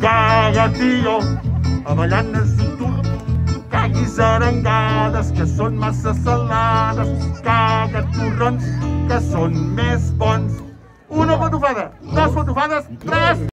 Caga, tio avellanes i cintur caguis arengades que són massa salades caga torrons que són més bons. Una fotofada, dues fotofades, tres.